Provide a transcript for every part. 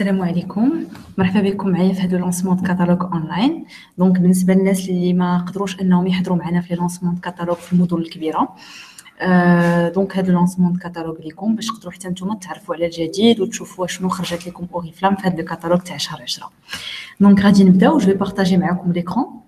السلام عليكم. مرحبا بكم معايا في هذا lancement de catalogue online donc بالنسبة للناس اللي ما قدروش أنهم يحضروا معنا في lancement de catalogue في المدن الكبيرة. آه donc هذا lancement catalogue ليكم باش تقدروا حتى نتوما تعرفوا على الجديد وتشوفوا شنو خرجت لكم اوريفلام في هذا الكاتالوج تاع شهر 10 donc غادي نبداو je partager معكم l'écran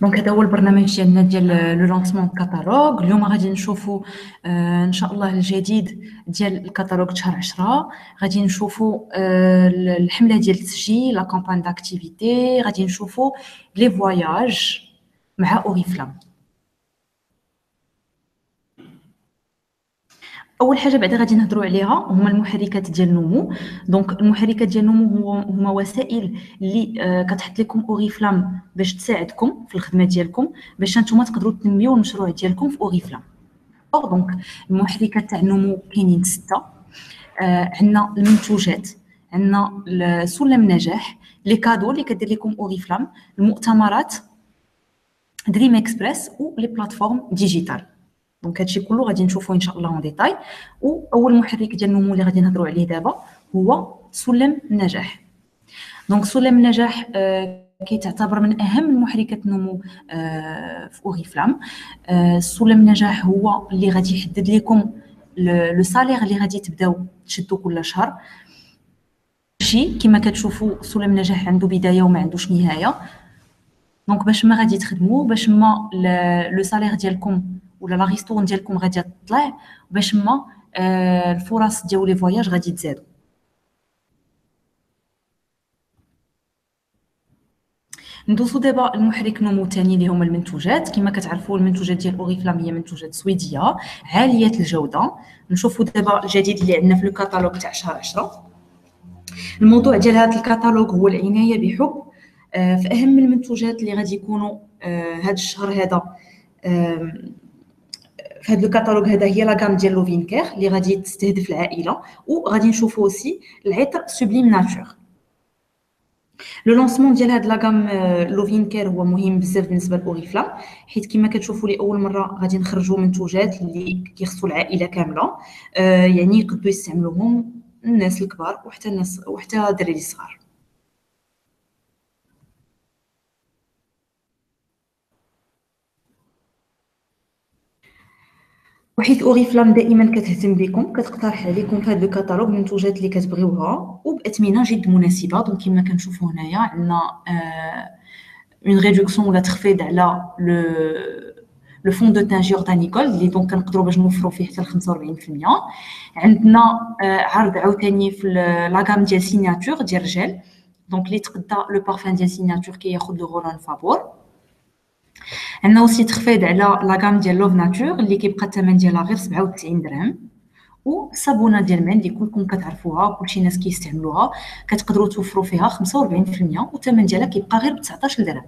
donc هذا هو البرنامج ديالنا ديال le lancement catalogue اليوم غادي نشوفوا آه إن شاء الله الجديد ديال الكاتالوج شهر 10 غادي نشوفوا آه الحملة ديال التسجيل la campagne d'activité غادي نشوفوا les voyages مع اوريفلام أول حاجة بعدا غادي نهضروا عليها هما المحركات ديال النمو donc المحركات ديال النمو هما وسائل اللي آه كتحط لكم أوريفلام باش تساعدكم في الخدمة ديالكم باش نتوما تقدروا تنميو المشروع ديالكم في أوريفلام. donc المحركات تاع النمو كاينين ستة. آه عندنا المنتوجات عندنا سلم النجاح les cadeaux اللي كدير لكم أوريفلام المؤتمرات Dream Express و les plateformes digitales. donc هادشي كله غادي نشوفوه إن شاء الله en détail واول محرك ديال النمو اللي غادي نهضروا عليه دابا هو سلم النجاح. donc سلم النجاح آه كيتعتبر من أهم المحركات النمو آه في اوريفلام آه سلم النجاح هو اللي غادي يحدد لكم le salaire اللي غادي تبداو تشدوا كل شهر. شي كما كتشوفوا سلم النجاح عنده بداية وما عندوش نهاية. donc باش ما غادي تخدموا باش ما le salaire ديالكم ولا la ristourne ديالكم غادي تطلع باش ما آه الفرص ديال les voyages غادي تزادوا ندوزو دابا المحرك نمو ثاني اللي هما المنتوجات. كما كتعرفوا المنتوجات ديال اوريفلام هي منتوجات سويدية عالية الجودة. نشوفوا دابا الجديد اللي عندنا في الكاتالوج تاع شهر 10 الموضوع ديال هذا الكاتالوج هو العناية بحب آه في أهم المنتوجات اللي غادي يكونوا آه هذا الشهر هذا في هذا الكاتالوج هذا هي la gamme ديال Love in Care اللي غادي تستهدف العائلة وغادي نشوفوا aussi العطر Sublime Nature le lancement ديال هاد la gamme Loving Care هو مهم بزاف بالنسبة ل Oriflame حيت كما كتشوفوا لاول مرة غادي نخرجوا منتوجات اللي كيخصوا العائلة كاملة آه يعني يقدروا يستعملوهم الناس الكبار وحتى الناس وحتى الدراري الصغار. وحيت Oriflame دائما كتهتم بكم كتقترح عليكم في هذا الكتالوج المنتوجات اللي كتبغيوها وباثمنه جد مناسبة. donc كما كنشوفوا هنايا عندنا une réduction ولا تخفيض على le le fond de teint Giordani Gold اللي donc كنقدروا باش نوفروا فيه حتى ل 45% عندنا عرض عاوتاني في la gamme ديال سيناتور ديال الرجال donc اللي تقدا le parfum ديال سيناتور كياخذ le roll-on فابور عندنا aussi تخفيض على la gamme ديال Love Nature اللي كيبقى الثمن ديالها غير 97 درهم والصابونه ديال الماء اللي كلكم كتعرفوها كلشي الناس كيستعملوها كتقدروا توفروا فيها 45% والثمن ديالها كيبقى غير ب 19 درهم.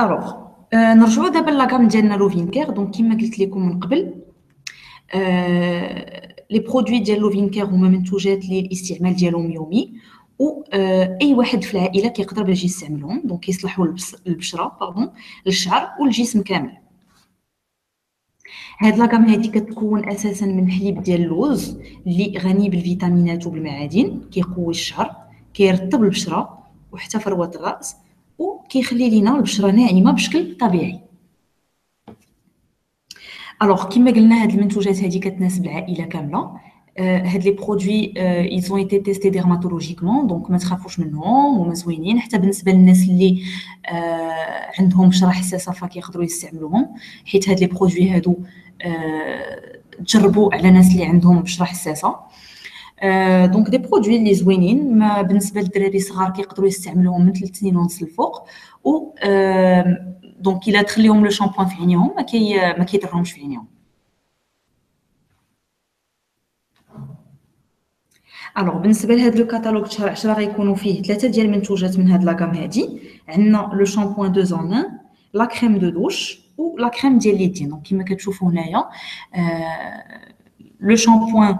alors آه نرجعوا دابا la gamme ديالنا Loving Care donc كما قلت لكم من قبل آه les produits ديال Loving Care هما منتوجات اللي الاستعمال ديالهم يومي. و أي واحد في العائلة كيقدر باش يستعملهم. donc يصلحوا البشرة pardon للشعر والجسم كامل. هاد la gamme هادي كتكون أساسا من حليب ديال اللوز اللي غني بالفيتامينات وبالمعادن كيقوي الشعر كيرطب البشرة وحتى فروه الرأس وكيخلي لينا البشرة ناعمة بشكل طبيعي. alors كما قلنا هاد المنتوجات هادي كتناسب العائلة كاملة. هاد les produits ils ont été testés dermatologiquement donc ما تخافوش منهم هما زوينين. حتى بالنسبة للناس اللي عندهم بشرة حساسه فكيقدروا يستعملوهم. حيت هاد les produits هادو تجربوا على ناس اللي عندهم بشره حساسه donc des produits اللي زوينين ما بالنسبة للدراري صغار كيقدروا يستعملوهم من 3 سنين ونص الفوق و donc الا تخليهم le shampooing في عينيهم ما كي ما كيضرهمش في عينيهم. alors بالنسبة لهذا le catalogue شهر 10 غيكونوا فيه ثلاثة ديال المنتوجات من هاد la gamme هادي. عندنا le shampooing deux-en-un la crème de douche و la crème ديال اليدين donc كما كتشوفوا هنايا le shampooing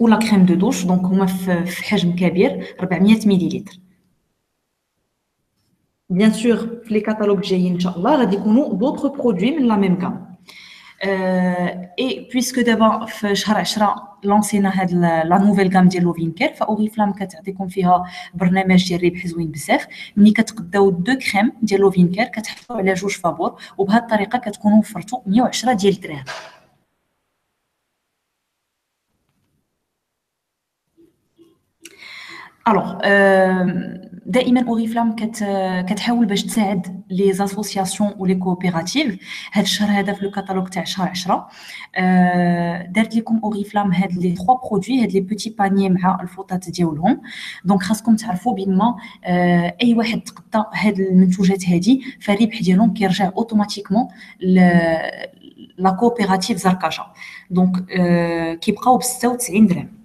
و la crème de douche donc هما في حجم كبير 400 مليلتر bien sûr في les catalogues جايين إن شاء الله. غادي يكونوا d'autres produits من la même gamme et puisque دابا في شهر 10 لونسينا هاد la nouvelle gamme ديال Loving Care ف Oriflame كتعطيكم فيها برنامج ديال ربح زوين بزاف ملي كتقداو deux crèmes ديال Loving Care كتحصلوا على جوج فابور وبهاد الطريقة كتكونوا وفرتوا 110 ديال الدراهم alors دائما Oriflame كت كتحاول باش تساعد les associations و les coopératives هاد الشهر هذا في le تاع شهر 10 دارت لكم Oriflame هاد les 3 produits هاد les petits paniers مع الفوطات ديالهم. donc خاصكم تعرفوا بان ما أي واحد تقدى هاد المنتوجات هادي فالربح ديالهم كيرجع automatiquement la coopérative زركاجا donc كيبقاو ب 96 درهم.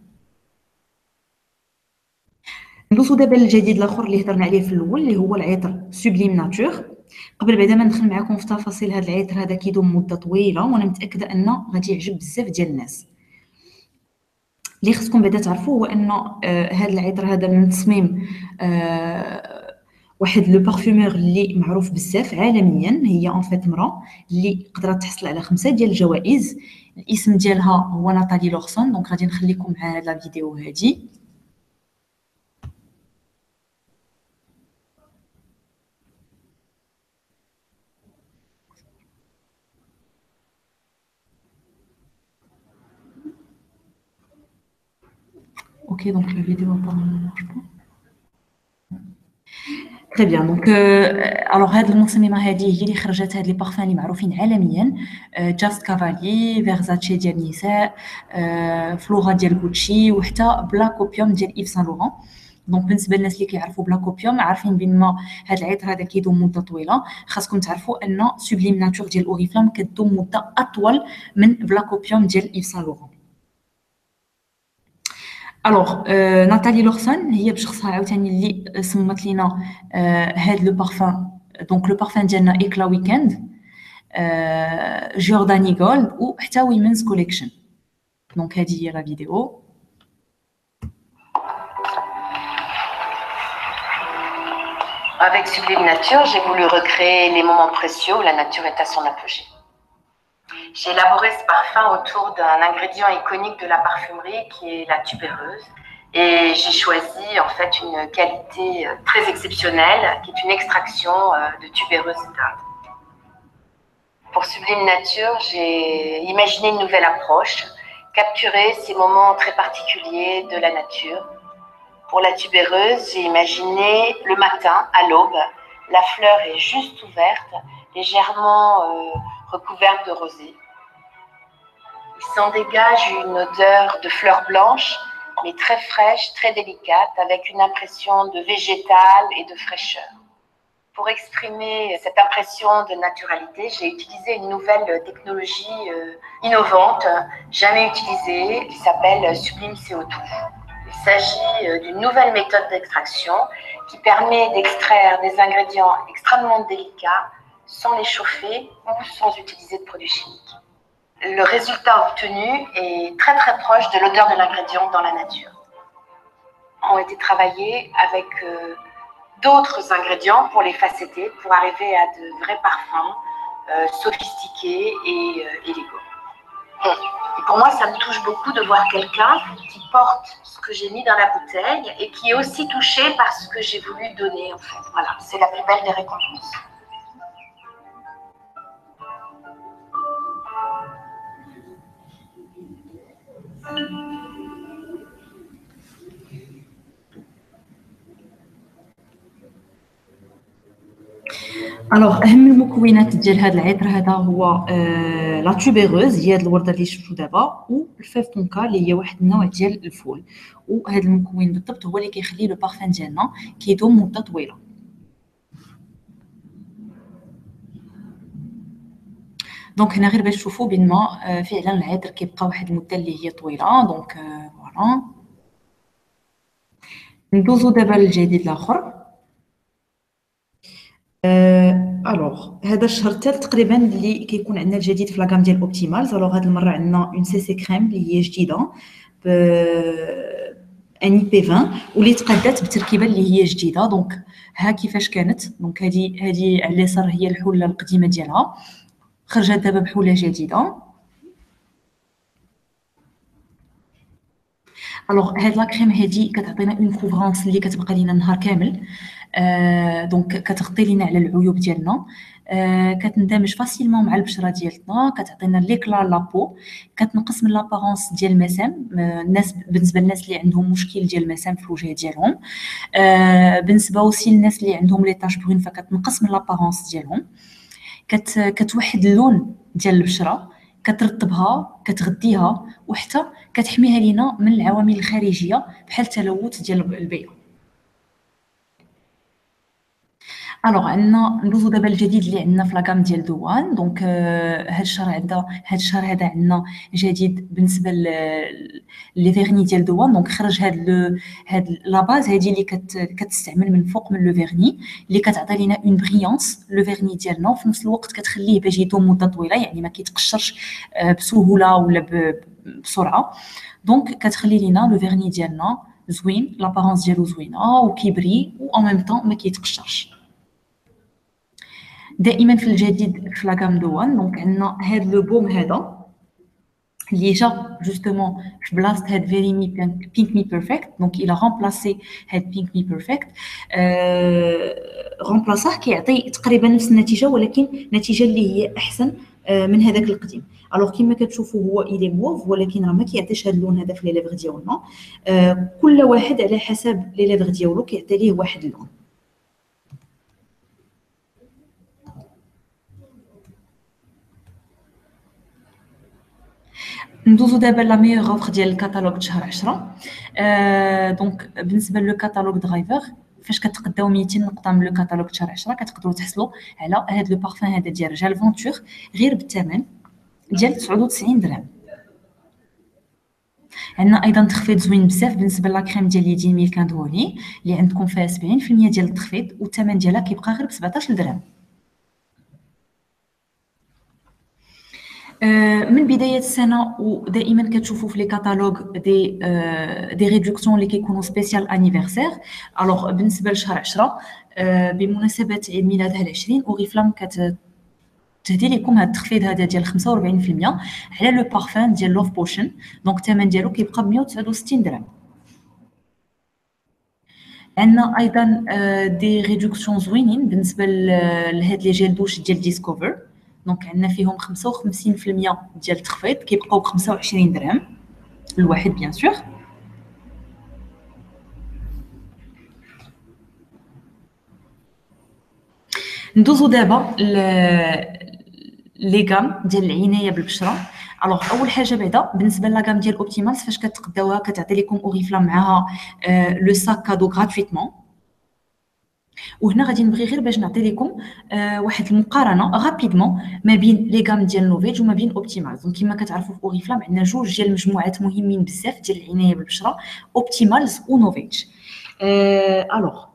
ندوزو دابا للجديد الآخر اللي هضرنا عليه في الأول اللي هو العطر Sublime Nature قبل بعدا ما ندخل معكم في تفاصيل هذا العطر هذا كيدوم مدة طويلة وأنا متأكدة أنه غادي يعجب بزاف ديال الناس. اللي خصكم بعدا تعرفوا هو ان آه هذا العطر هذا من تصميم آه واحد le parfumeur اللي معروف بزاف عالميا. هي en fait مرا اللي قدرت تحصل على خمسة ديال الجوائز. الاسم ديالها هو Nathalie Lorson donc غادي نخليكم مع هذا الفيديو هادي. Ok, donc la vidéo apparemment ne marche pas. Très bien donc alors هاد المصممه هذه هي اللي خرجت هاد les parfums اللي معروفين عالميا. Just Cavalli Versace ديال النساء فلورا ديال غوتشي وحتى Black Opium ديال Yves Saint Laurent donc بالنسبة للناس اللي كيعرفوا Black Opium عارفين بأن ما هاد العطر هذا كيدوم مدة طويلة. خاصكم تعرفوا أن Sublime Nature ديال Oriflame كدوم مدة أطول من Black Opium ديال Yves Saint Laurent alors Nathalie Lorson هي بشخصها عاوتاني اللي صممت لينا هاد le parfum donc le parfum ديالنا Eclat Weekend Giordani Gold وحتى Women's Collection donc هذه هي la vidéo Avec Sublime Nature, j'ai voulu recréer les moments précieux où la nature est à son apogée. J'ai élaboré ce parfum autour d'un ingrédient iconique de la parfumerie qui est la tubéreuse. Et j'ai choisi en fait une qualité euh, très exceptionnelle qui est une extraction euh, de tubéreuse d'Inde. Pour Sublime Nature, j'ai imaginé une nouvelle approche, capturer ces moments très particuliers de la nature. Pour la tubéreuse, j'ai imaginé le matin, à l'aube, la fleur est juste ouverte, légèrement euh, recouverte de rosée. Il s'en dégage une odeur de fleurs blanches, mais très fraîche, très délicate, avec une impression de végétal et de fraîcheur. Pour exprimer cette impression de naturalité, j'ai utilisé une nouvelle technologie euh, innovante, jamais utilisée, qui s'appelle Sublime CO2. Il s'agit euh, d'une nouvelle méthode d'extraction qui permet d'extraire des ingrédients extrêmement délicats sans les chauffer ou sans utiliser de produits chimiques le résultat obtenu est très très proche de l'odeur de l'ingrédient dans la nature. Ont été travaillés avec euh, d'autres ingrédients pour les facetter, pour arriver à de vrais parfums euh, sophistiqués et euh. Et pour moi, ça me touche beaucoup de voir quelqu'un qui porte ce que j'ai mis dans la bouteille et qui est aussi touché par ce que j'ai voulu donner en fait. Voilà, c'est la plus belle des récompenses. alors أهم المكونات ديال هذا العطر هذا هو آه la tubéreuse هي هذه الوردة اللي شفتوا دابا و la fève tonka اللي هي واحد النوع ديال الفول. وهذا المكون بالضبط هو اللي كيخلي le parfum ديالنا كيدوم مدة طويلة. donc هنا غير باش تشوفوا بين ما فعلا العطر كيبقى واحد المدة اللي هي طويلة. donc voilà ندوزو دابا للجديد الآخر. alors هذا الشهر الثالث تقريبا اللي كيكون عندنا الجديد في la gamme ديال Optimals alors هاد المرة عندنا une CC crème اللي هي جديدة ب un IP 20 واللي تقادات بتركيبة اللي هي جديدة. donc ها كيفاش كانت؟ donc هذه هذه على اليسار هي الحلة القديمة ديالها. خرجت دابا بحله جديده. alors هاد la crème هادي كتعطينا une couvrance اللي كتبقى لينا النهار كامل. آه donc كتغطي لينا على العيوب ديالنا. آه كتندمج facilement مع البشرة ديالنا كتعطينا l'éclat la peau كتنقص من l'apparence ديال المسام. آه الناس بالنسبة للناس اللي عندهم مشكل ديال المسام في الوجه ديالهم. آه بالنسبة aussi للناس اللي عندهم les taches brunes فكتنقص من l'apparence ديالهم. كت كتوحد اللون ديال البشرة كترطبها كتغديها وحتى كتحميها لينا من العوامل الخارجية بحال التلوث ديال البيئة. alors عندنا ندوزو دابا الجديد اللي عندنا في la gamme ديال The ONE. donc هاد الشهر عندنا هاد الشهر هذا عندنا جديد بالنسبة les vernis ديال The ONE. donc خرج هاد le هاد la base هادي اللي كت كتستعمل من فوق من le vernis اللي كتعطي لينا une brillance le vernis ديالنا. وفي نفس الوقت كتخليه باش يدوم مدة طويلة يعني ما كيتقشرش بسهولة ولا بسرعة. donc كتخلي لينا le vernis ديالنا زوين l'apparence ديالو زوينة وكيبري و en même temps ما كيتقشرش. دائما في الجديد في la gamme The ONE donc عندنا هاد le baume هذا اللي جا justement في بلاصه هاد Very Me Pink Me Perfect donc il a remplacé هاد Pink Me Perfect رومبلاساه كيعطي تقريبا نفس النتيجه ولكن نتيجه اللي هي احسن من هذاك القديم alors كما كتشوفوا هو il est mauve ولكن راه ما كيعطيش هذا اللون هذا في لي ليفغ ديالنا كل واحد على حسب لي ليفغ ديالو كيعطي ليه واحد اللون ندوزو دابا la meilleure offre ديال الكاتالوج شهر 10 آه donc بالنسبة le catalogue driver فاش كتقداو 200 نقطة من le catalogue شهر 10 كتقدروا تحصلوا على هذا le parfum هذا ديال رجال Venture غير بالثمن ديال 99 درهم. عندنا أيضا تخفيض زوين بزاف بالنسبة la crème ديال اليدين Milk and Honey اللي عندكم فيها 70% ديال التخفيض والثمن ديالها كيبقى غير ب 17 درهم. من بداية السنة ودائما كتشوفوا في les catalogues des des réductions اللي كيكونوا spécial anniversaire alors بالنسبة لشهر 10 بمناسبة عيد ميلادها العشرين Oriflame كت تهدي لكم هذا التخفيض هذا ديال 45% على le parfum ديال Love Potion donc الثمن ديالو كيبقى ب 169 درهم. عندنا أيضا des réductions زوينين بالنسبة لهاد les gels douche ديال Discover donc عندنا فيهم 55% ديال التخفيض كيبقاو ب 25 درهم الواحد bien sûr ندوزو دابا les gammes ديال العناية بالبشرة. alors أول حاجة بعدا بالنسبة la gamme ديال Optimals فاش كتقداوها كتعطي لكم Oriflame معاها le sac cadeau gratuitement وهنا غادي نبغي غير باش نعطي لكم آه واحد المقارنة rapidement ما بين les gammes ديال NovAge وما بين Optimals كما كتعرفوا في Oriflame عندنا جوج ديال المجموعات مهمين بزاف ديال العناية بالبشرة Optimals و NovAge آه alors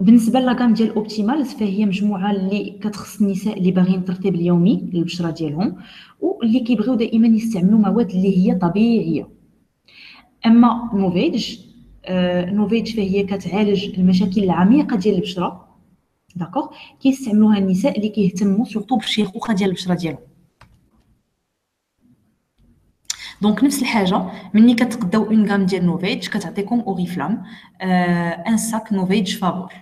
بالنسبة la gamme ديال Optimals فهي مجموعة اللي كتخص النساء اللي باغيين الترطيب اليومي للبشرة ديالهم واللي كيبغيو دائما يستعملوا مواد اللي هي طبيعية. أما NovAge NovAge فهي كتعالج المشاكل العميقة ديال البشرة. d'accord كيستعملوها النساء اللي كيهتموا surtout بالشيخوخه ديال البشرة ديالهم. donc نفس الحاجة ملي كتقداو une gamme ديال NovAge كتعطيكم Oriflame آه un sac NovAge فابور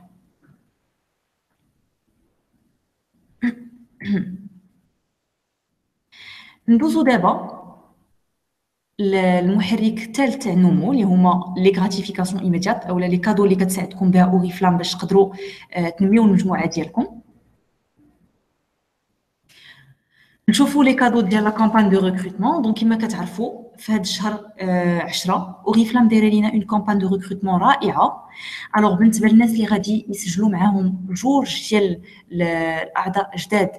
ندوزو دابا المحرك الثالث تاع النمو اللي هما les gratifications immédiates أولا les cadeaux اللي كتساعدكم بها Oriflame باش تقدروا آه، تنميو المجموعة ديالكم. نشوفوا les cadeaux ديال la campagne de recrutement donc كما كتعرفوا في هذا الشهر 10 Oriflame دايرة لينا une campagne de recrutement رائعة. alors بالنسبة للناس اللي غادي يسجلوا معاهم جوج ديال الأعضاء جداد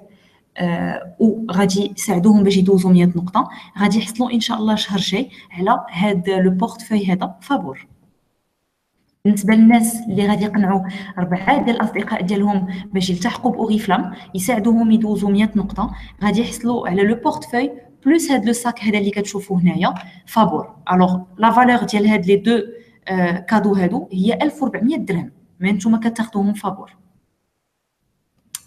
آه، وغادي يساعدوهم باش يدوزوا 100 نقطة. غادي يحصلوا إن شاء الله شهر جاي على هاد le portefeuille هذا فابور بالنسبة للناس اللي غادي يقنعوا أربعة ديال الأصدقاء ديالهم باش يلتحقوا ب Oriflame يساعدوهم يدوزوا 100 نقطة غادي يحصلوا على le portefeuille plus هاد le sac هذا اللي كتشوفوه هنايا فابور. alors la valeur ديال هاد les deux cadeaux هادو هي 1400 درهم. mais نتوما كتاخذوهم فابور.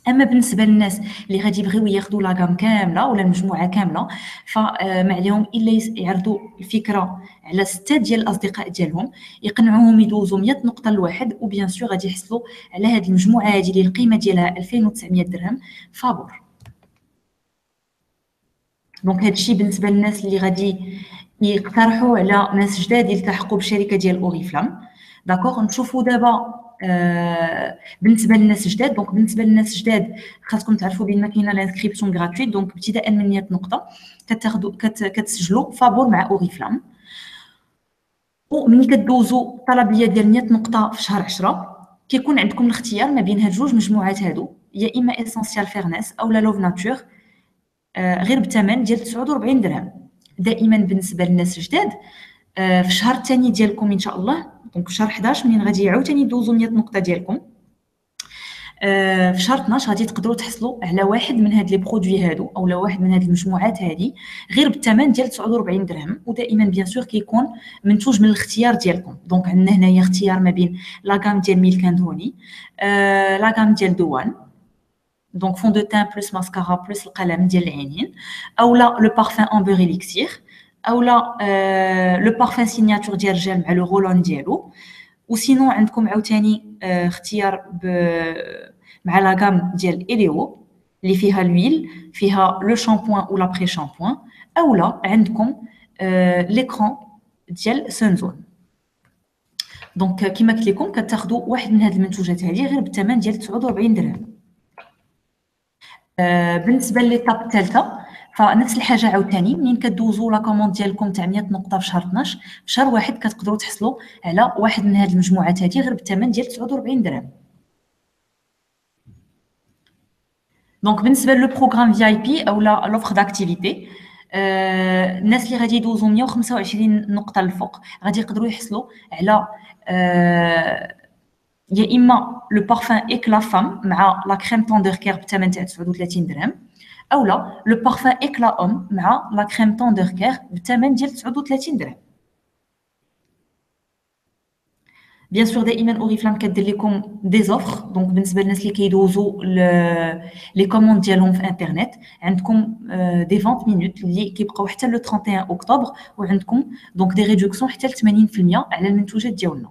أما بالنسبة للناس اللي غادي يبغيو ياخذوا la gamme كاملة ولا المجموعة كاملة فما عليهم إلا يعرضوا الفكرة على ستة ديال الأصدقاء ديالهم يقنعوهم يدوزوا 100 نقطة لواحد و bien sûr غادي يحصلوا على هذه المجموعة هذه اللي القيمة ديالها 2900 درهم فابور. donc هادشي بالنسبة للناس اللي غادي يقترحوا على ناس جداد يلتحقوا بالشركة ديال Oriflame. d'accord نشوفوا دابا آه، بالنسبة للناس جداد donc بالنسبة للناس جداد خاصكم تعرفوا بأن كاينة l'inscription gratuite donc ابتداء من 100 نقطة كتاخذوا كتسجلوا فابور مع Oriflame وملي كدوزوا الطلبيه ديال 100 نقطة في شهر 10 كيكون عندكم الاختيار ما بين هاد جوج مجموعات هادو يا إما Essentials Fairness أو لا Love Nature آه، غير بثمن ديال 49 درهم. دائما بالنسبة للناس جداد آه، في الشهر الثاني ديالكم إن شاء الله donc شهر 11 منين غادي عاوتاني دوزو 100 نقطه ديالكم. آه في شهر 12 غادي تقدروا تحصلوا على واحد من هاد les produits هادو أو لا واحد من هاد المجموعات هادي غير بالثمن ديال 49 درهم ودائما bien sûr كيكون منتوج من الاختيار ديالكم. donc عندنا هنايا اختيار ما بين la gamme ديال Milk and Honey آه la gamme ديال The One donc fond de teint plus mascara plus القلم ديال العينين أو لا le parfum Amber Elixir اولا le parfum Signature ديال الرجال مع le roll-on ديالو. و sinon عندكم عاوتاني اختيار مع la gamme ديال Eleo اللي فيها l'huile فيها le shampooing و l'après-shampooing اولا عندكم l'écran ديال Sun Zone donc كيما قلت لكم كتاخذوا واحد من هاد المنتوجات هذه غير بالثمن ديال 49 درهم. بالنسبة ل l'étape الثالثه فنفس الحاجة عاوتاني. منين كدوزو la commande ديالكم تاع 100 نقطة في شهر 12 في شهر واحد كتقدروا تحصلوا على واحد من هذه المجموعات هذه غير بالثمن ديال 49 درهم. donc بالنسبة le programme VIP أو لا l'offre d'activité الناس اللي غادي يدوزوا 125 نقطة الفوق غادي يقدروا يحصلوا على آه، يا إما le parfum Eclat Femme مع la crème Tender Care بثمن تاع 39 درهم أو لا le parfum Eclat Homme مع la crème Tender Care بثمن ديال 39 درهم bien sûr دائما Oriflame كدير لكم des offres donc بالنسبة للناس اللي كيدوزوا les commandes ديالهم في انترنت عندكم des ventes minute اللي كيبقاو حتى le 31 اكتوبر وعندكم donc des réductions حتى ل 80% على المنتوجات ديالنا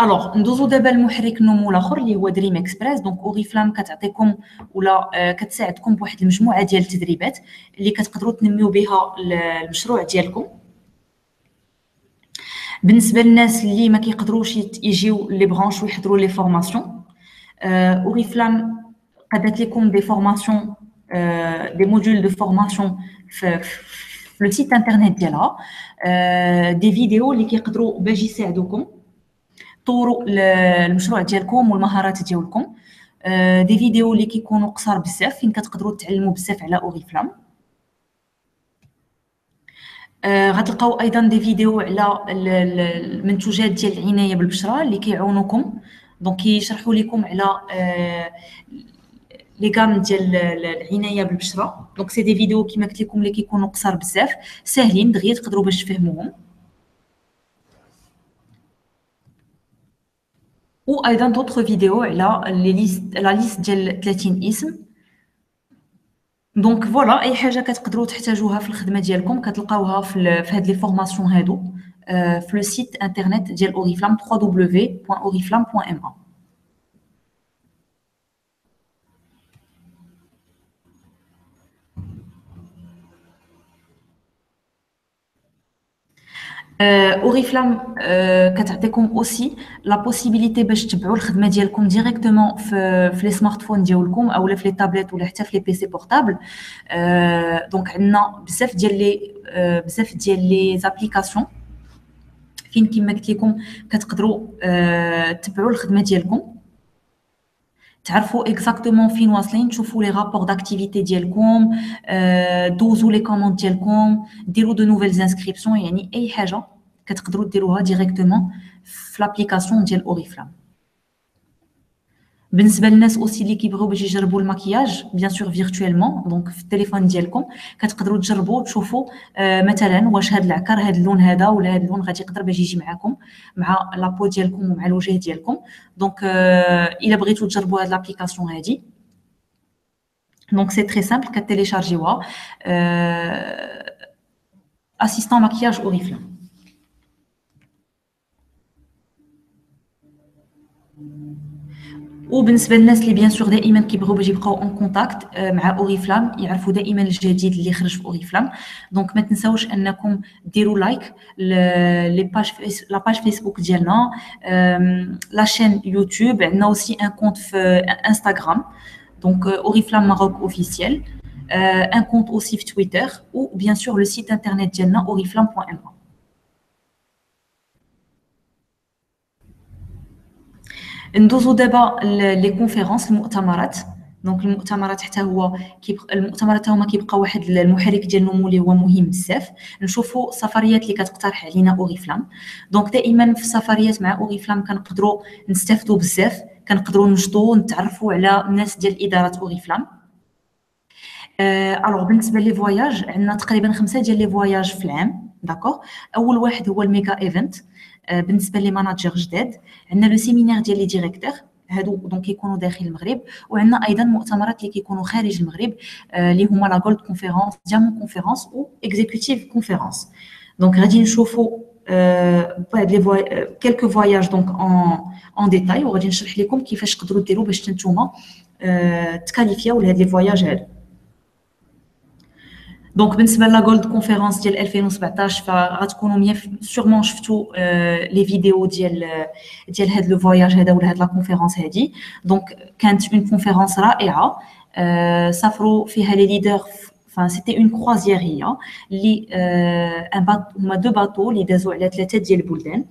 alors ندوزو دابا المحرك النمو الآخر اللي هو Dream Express. donc Oriflame كتعطيكم ولا آه، كتساعدكم بواحد المجموعة ديال التدريبات اللي كتقدروا تنميو بها المشروع ديالكم. بالنسبة للناس اللي ما كيقدروش يجيو les branches ويحضروا les formations Oriflame قدات لكم des formations des modules de formation في le site internet ديالها des vidéos اللي كيقدروا باش يساعدوكم. تطوروا المشروع ديالكم والمهارات ديالكم. آه، des vidéos اللي كيكونوا قصار بزاف فين كتقدروا تعلموا بزاف على Oriflame آه غتلقاو أيضا des vidéos على المنتوجات ديال العناية بالبشرة اللي كيعاونوكم. donc كيشرحوا لكم على آه les gammes ديال العناية بالبشرة. donc c'est des vidéos كيما قلت لكم اللي كيكونوا قصار بزاف ساهلين دغيا تقدروا باش تفهموهم. وأيضا d'autres vidéos على les listes la liste ديال 30 اسم donc voilà اي حاجة كتقدروا تحتاجوها في الخدمه ديالكم كتلقاوها في في هاد les formations هادو في le site internet ديال Oriflame www.oriflame.ma Oriflame كتعطيكم aussi la possibilité باش تبعوا الخدمة ديالكم directement في في les smartphones ديالكم اولا في les tablettes ولا حتى في les PC portables donc عندنا بزاف ديال les بزاف ديال les applications فين كما قلت لكم كتقدروا تبعوا الخدمة ديالكم. تعرفوا exactement فين واصلين تشوفوا les rapports d'activité ديالكم دوزوا les commandes ديالكم ديروا de nouvelles inscriptions يعني أي حاجة كتقدروا ديروها directement في l'application ديال Oriflame بالنسبة للناس aussi اللي كيبغيو باش يجربوا المكياج bien sûr virtuellement donc في التليفون ديالكم. كتقدروا تجربوا تشوفوا آه مثلا واش هذا العكر هذا اللون هذا ولا هذا اللون غادي يقدر باش يجي معكم مع la peau ديالكم ومع الوجه ديالكم. donc آه إلا بغيتوا تجربوا هاد l'application هادي. donc c'est très simple كتيليشارجيوها آه assistant مكياج Oriflame وبالنسبه للناس اللي bien sûr دائما كيبغيو باش يبقاو en contact مع Oriflame يعرفوا دائما الجديد اللي خرج في Oriflame donc ما تنساوش أنكم ديروا like les pages la page Facebook ديالنا la chaîne YouTube عندنا aussi un compte في Instagram donc Oriflame Maroc officiel un compte aussi في تويتر و bien sûr le site internet ديالنا oriflame.ma ندوزو دابا les conférences المؤتمرات. donc المؤتمرات حتى هو كيبق... المؤتمرات هما كيبقى واحد المحرك ديال النمو اللي هو مهم بزاف. نشوفوا السفريات اللي كتقترح علينا Oriflame donc دائما في السفريات مع Oriflame كنقدروا نستافدوا بزاف كنقدروا نشطوا ونتعرفوا على الناس ديال إدارة Oriflame alors بالنسبة les voyages عندنا تقريبا خمسة ديال les voyages في العام d'accord؟ أول واحد هو ال mega event. بالنسبة لي managers جداد عندنا le séminaire ديال les directeurs هادو donc كيكونوا داخل المغرب وعندنا أيضا مؤتمرات اللي كيكونوا خارج المغرب اللي هما la Gold conférence Diamond conférence و executive conférence donc غادي نشوفوا بعد les voy- quelques voyages donc en en détail وغادي نشرح لكم كيفاش تقدروا ديروا باش نتوما تqualifiaو لهاد les voyages هادو. donc بالنسبة la Gold conférence ديال 2017 فغتكونوا sûrement شفتوا les vidéos ديال ديال هذا le voyage هذا ولا هاد la conférence هادي donc كانت une conférence رائعه سافروا فيها les leaders enfin c'était une croisière هي اللي un bat- هما deux bateaux اللي دازوا على ثلاثة ديال البلدان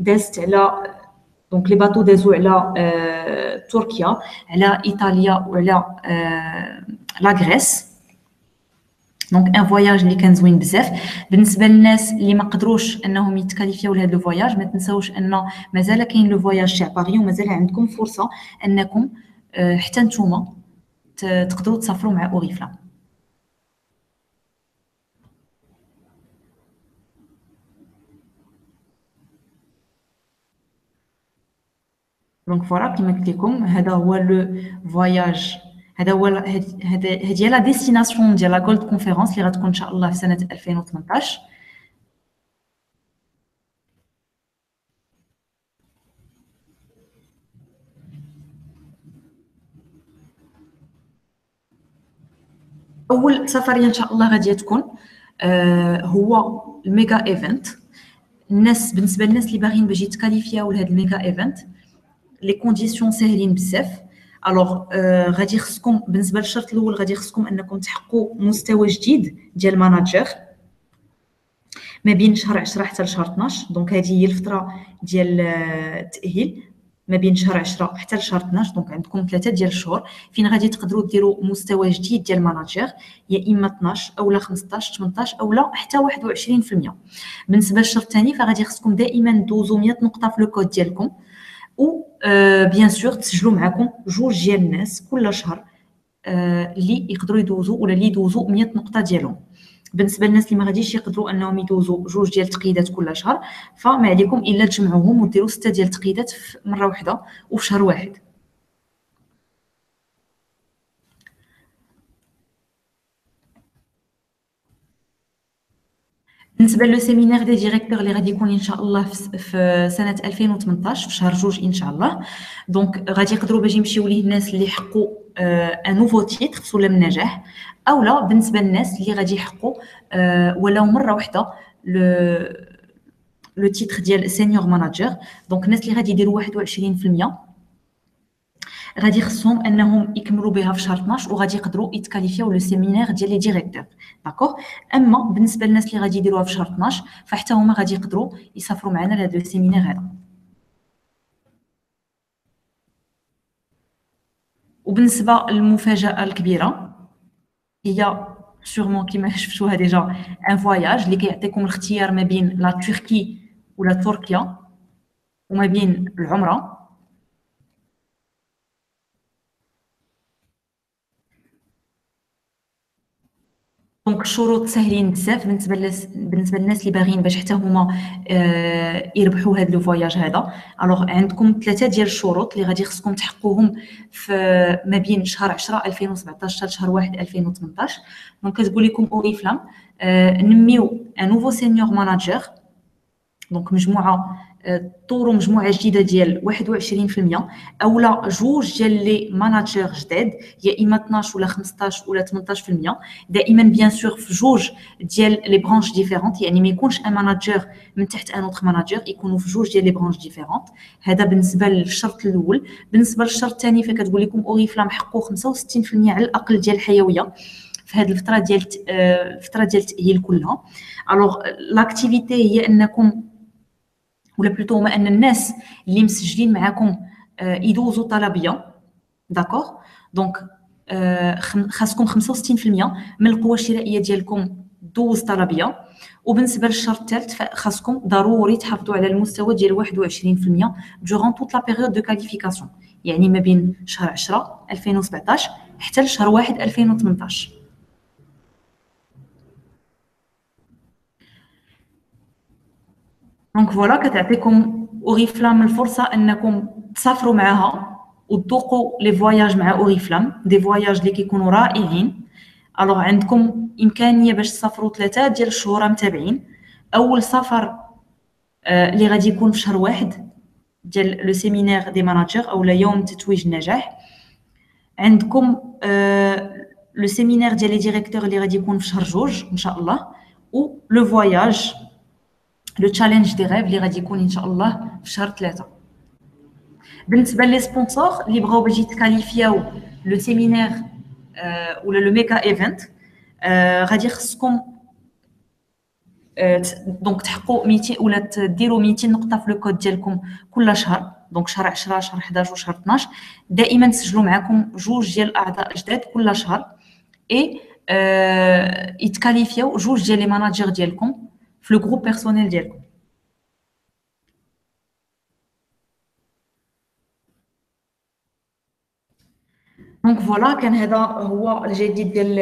دازت على donc les bateaux دازوا على تركيا على ايطاليا وعلى la Grèce donc un voyage اللي كان زوين بزاف بالنسبة للناس اللي ما قدروش أنهم يتqualifieو لهذا le voyage ما تنساوش أن مازال كاين le voyage تاع باري ومازال عندكم فرصة أنكم حتى نتوما تقدروا تسافروا مع Oriflame donc voilà كما قلت لكم هذا هو le voyage هذا هو هذا هي la destination ديال la Gold conférence اللي غتكون إن شاء الله في سنة 2018 أول سفرية إن شاء الله غادي تكون آه هو ال mega event. الناس بالنسبة للناس اللي باغيين باش يتqualifiaو لهذا ال mega event les conditions ساهلين بزاف. alors غادي خصكم بالنسبة للشرط الأول غادي خصكم أنكم تحققوا مستوى جديد ديال ال manager. ما بين شهر 10 حتى لشهر 12 donc هذه هي الفترة ديال التأهيل. ما بين شهر 10 حتى لشهر 12 donc عندكم ثلاثة ديال الشهور. فين غادي تقدروا ديروا مستوى جديد ديال ال manager؟ يا إما 12 اولا 15 18 اولا حتى 21% بالنسبة للشهر الثاني فغادي خصكم دائما دوزوا 100 نقطة في le code ديالكم. و bien sûr تسجلوا معكم جوج ديال الناس كل شهر اللي يقدروا يدوزوا ولا اللي يدوزوا 100 نقطة ديالهم. بالنسبة للناس اللي ما غاديش يقدروا أنهم يدوزوا جوج ديال التقييدات كل شهر فما عليكم إلا تجمعوهم وديروا ستة ديال التقييدات في مرة واحدة وفي شهر واحد. بالنسبة le séminaire des directeurs اللي غادي يكون إن شاء الله في سنة 2018 في شهر جوج إن شاء الله. donc غادي يقدروا باش يمشيو ليه الناس اللي حقوا un nouveau titre سلم النجاح اولا بالنسبة للناس اللي غادي يحقوا ولاو مرة واحدة le le titre ديال senior manager donc الناس اللي غادي يديروا 21% غادي خصهم انهم يكملوا بها في شهر 12 وغادي يقدروا يتqualifieو le séminaire ديال les directeurs d'accord أما بالنسبة للناس اللي غادي يديروها في شهر 12 فحتى هما غادي يقدروا يسافروا معنا لهذا le séminaire هذا. وبالنسبة للمفاجأة الكبيرة هي sûrement كيما شفتوها déjà un voyage اللي كيعطيكم الاختيار ما بين la Turquie ولا تركيا وما بين العمرة. donc الشروط ساهلين بزاف بالنسبة للناس بالنسبة للناس اللي باغيين باش حتى هما آه يربحوا هذا le voyage هذا. alors عندكم ثلاثة ديال الشروط اللي غادي خصكم تحققوهم في ما بين شهر 10 2017 حتى شهر 1 2018 donc كتقول لكم Oriflame آه نميو un nouveau senior manager donc مجموعة طوروا مجموعة جديدة ديال 21% أولا جوج ديال les managers جداد يا إما 12 ولا 15 ولا 18% دائما bien sûr في جوج ديال les branches différentes يعني ما يكونش un manager من تحت un autre manager يكونوا في جوج ديال les branches différentes هذا بالنسبة للشرط الأول. بالنسبة للشرط الثاني فكتقول لكم Oriflame حقوا 65% على الأقل ديال الحيوية. في هذه الفترة ديال الفترة ديال التأهيل كلها. alors l'activité هي أنكم ولا plutôt هما أن الناس اللي مسجلين معاكم يدوزوا طلبية. d'accord donc خاصكم 65% من القوة الشرائية ديالكم دوز طلبية. وبالنسبة للشرط الثالث خاصكم ضروري تحافظوا على المستوى ديال 21% durant toute la période de qualification يعني ما بين شهر 10 2017 حتى لشهر 1 2018 donc voilà كتعطيكم اوريفلام الفرصه انكم تسافروا معاها وتذوقوا les voyages مع اوريفلام des voyages اللي كيكونوا رائعين alors عندكم امكانيه باش تسافروا ثلاثة ديال الشهور متابعين اول سفر اللي غادي يكون في شهر واحد ديال le séminaire des managers أو يوم تتويج النجاح عندكم le séminaire ديال les directeurs اللي غادي يكون في شهر جوج ان شاء الله و le voyage le challenge de rêve اللي غادي يكون ان شاء الله في شهر ثلاثة. بالنسبة les sponsors اللي بغاو باش يتكاليفياو le séminaire ولا le méga event غادي خصكم donc تحققوا 200 ولا ديروا 200 نقطة في le code ديالكم كل شهر donc شهر 10 شهر 11 وشهر 12 دائما سجلوا معكم جوج ديال الاعضاء جداد كل شهر اي يتكاليفياو جوج ديال les managers ديالكم. في le groupe personnel ديالكم donc voilà كان هذا هو الجديد ديال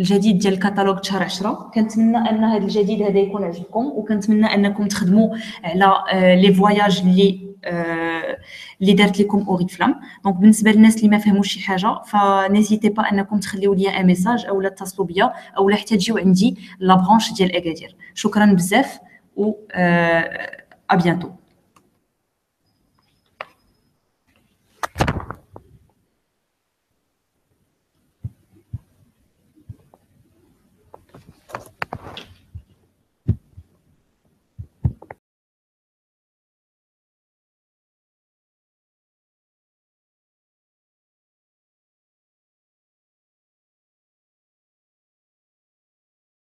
الجديد ديال الكتالوج شهر 10 كنتمنى أن هذا الجديد هذا يكون عجبكم وكنتمنى أنكم تخدموا على les voyages اللي اللي دارت لكم اوريفلام donc بالنسبة للناس اللي ما فهموش شي حاجة ف n'hésitez pas أنكم تخليو لي un message اولا تتصلوا بيا اولا حتى تجيو عندي لا ديال أكادير. شكرا بزاف و à bientôt